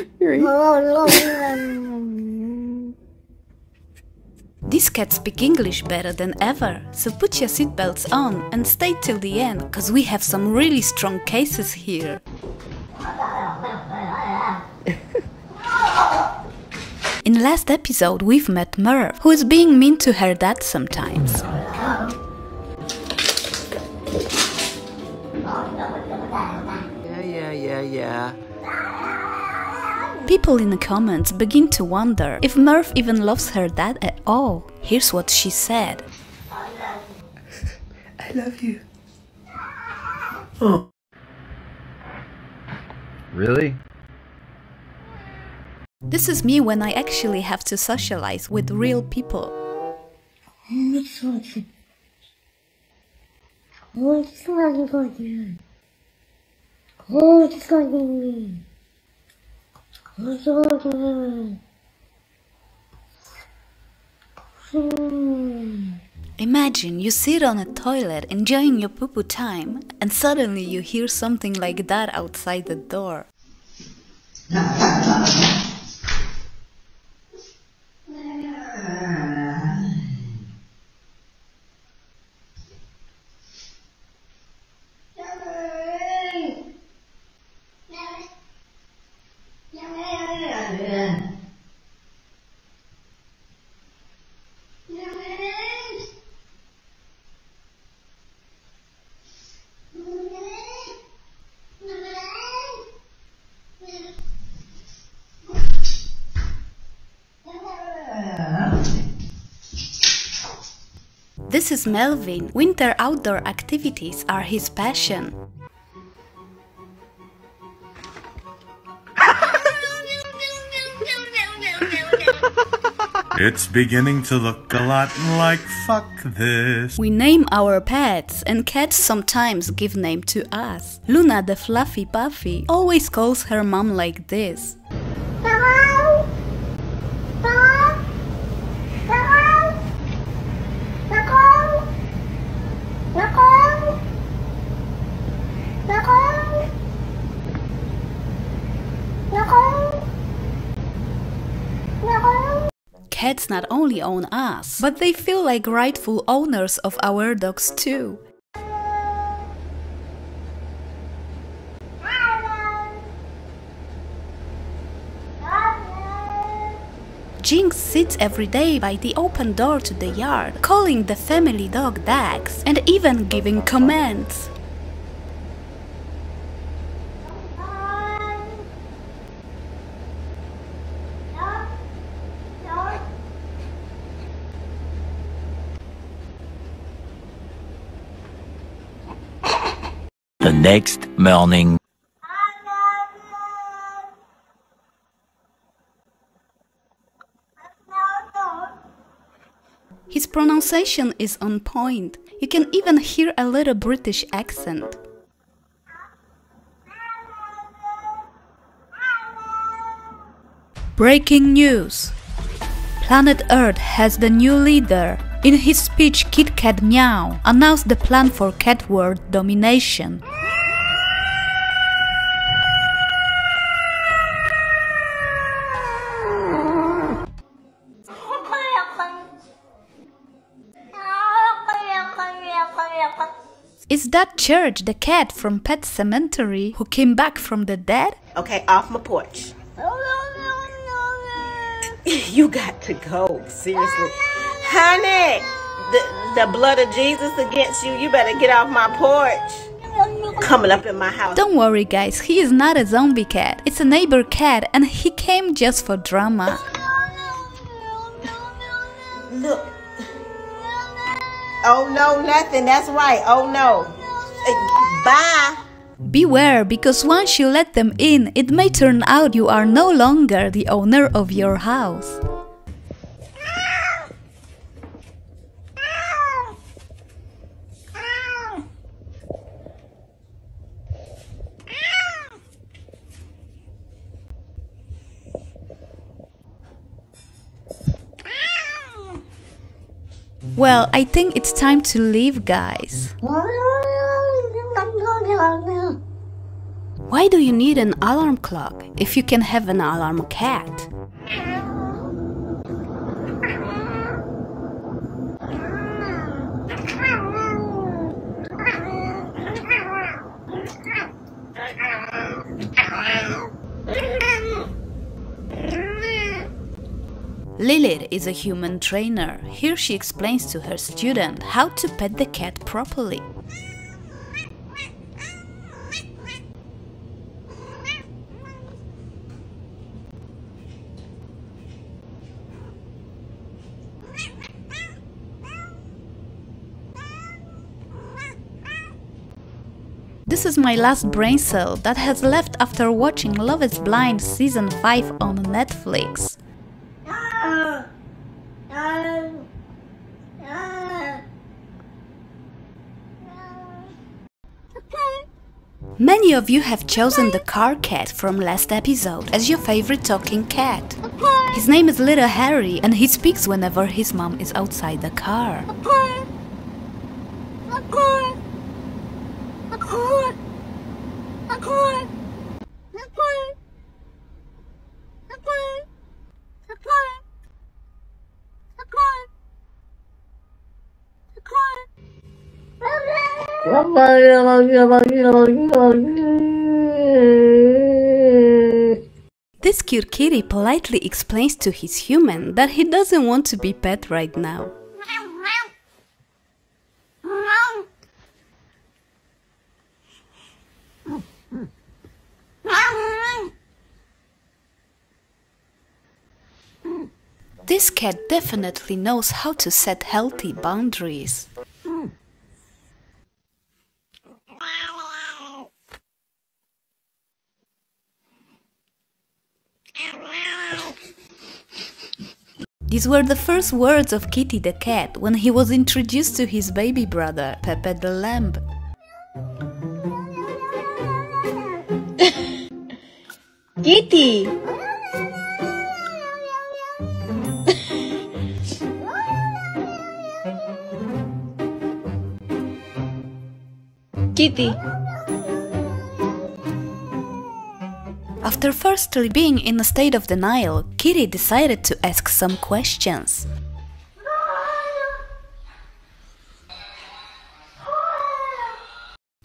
These cats speak English better than ever, so put your seatbelts on and stay till the end, cause we have some really strong cases here. In last episode, we've met Merv, who is being mean to her dad sometimes. Yeah, yeah, yeah, yeah. People in the comments begin to wonder if Merv even loves her dad at all. Here's what she said. I love you. Oh. Really? This is me when I actually have to socialize with real people. Imagine you sit on a toilet enjoying your poo poo time, and suddenly you hear something like that outside the door. This is Melvin. Winter outdoor activities are his passion. It's beginning to look a lot like fuck this. We name our pets, and cats sometimes give name to us. Luna the fluffy puffy always calls her mom like this. Cats not only own us, but they feel like rightful owners of our dogs too. Jinx sits every day by the open door to the yard, calling the family dog Dax and even giving commands. The next morning. His pronunciation is on point. You can even hear a little British accent. Breaking news! Planet Earth has the new leader. In his speech, Kit Kat Meow announced the plan for cat world domination. Is that Church the cat from Pet Sematary who came back from the dead? Okay, off my porch. You got to go, seriously. Honey, the, the blood of Jesus against you. You better get off my porch. Coming up in my house. Don't worry, guys, he is not a zombie cat. It's a neighbor cat and he came just for drama. Oh no, nothing. That's right. Oh no. Uh, Bye. Beware, because once you let them in, it may turn out you are no longer the owner of your house. Well, I think it's time to leave, guys. Why do you need an alarm clock if you can have an alarm cat? Lilith is a human trainer. Here she explains to her student how to pet the cat properly. This is my last brain cell that has left after watching Love is Blind season 5 on Netflix. Many of you have chosen the car cat from last episode as your favorite talking cat. His name is Little Harry and he speaks whenever his mom is outside the car. This kitty politely explains to his human that he doesn't want to be pet right now. This cat definitely knows how to set healthy boundaries. These were the first words of Kitty the cat when he was introduced to his baby brother, Pepe the lamb. Kitty. Kitty. After firstly being in a state of denial, Kitty decided to ask some questions.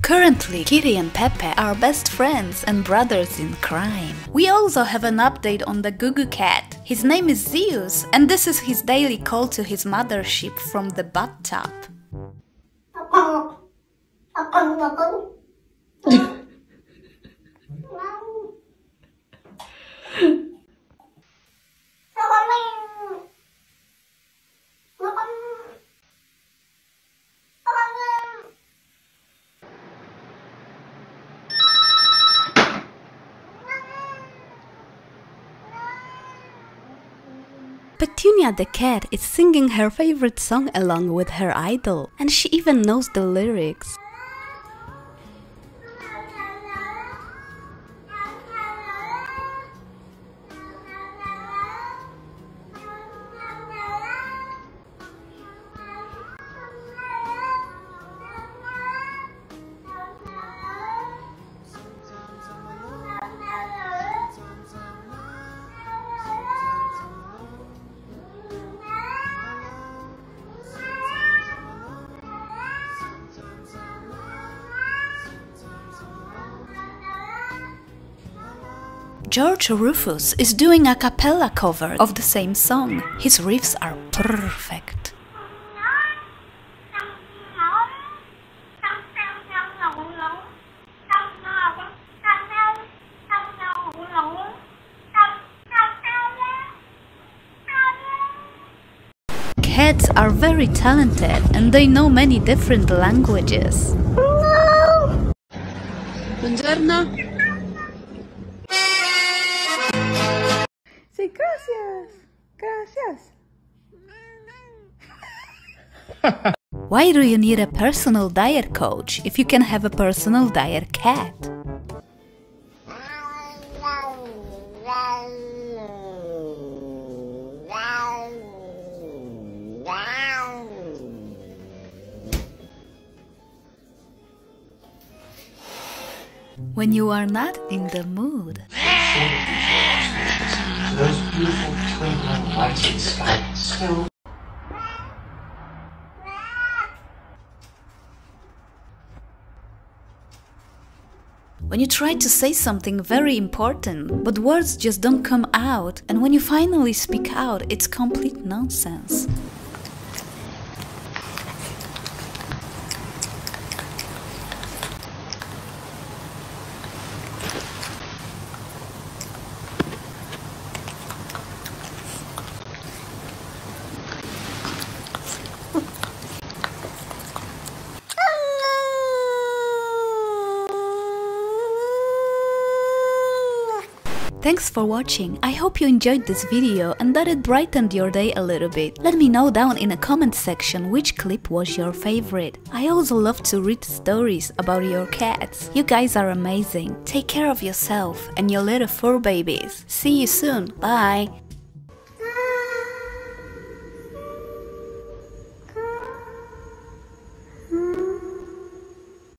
Currently, Kitty and Pepe are best friends and brothers in crime. We also have an update on the Gugu cat. His name is Zeus, and this is his daily call to his mothership from the bathtub. Petunia the cat is singing her favorite song along with her idol, and she even knows the lyrics. George Rufus is doing a cappella cover of the same song. His riffs are perfect. Cats are very talented and they know many different languages. Buongiorno. Sí, gracias. Gracias. Why do you need a personal diet coach if you can have a personal diet cat? when you are not in the mood. Beautiful When you try to say something very important, but words just don't come out, and when you finally speak out, it's complete nonsense. Thanks for watching, I hope you enjoyed this video and that it brightened your day a little bit. Let me know down in the comment section which clip was your favorite. I also love to read stories about your cats. You guys are amazing. Take care of yourself and your little fur babies. See you soon, bye!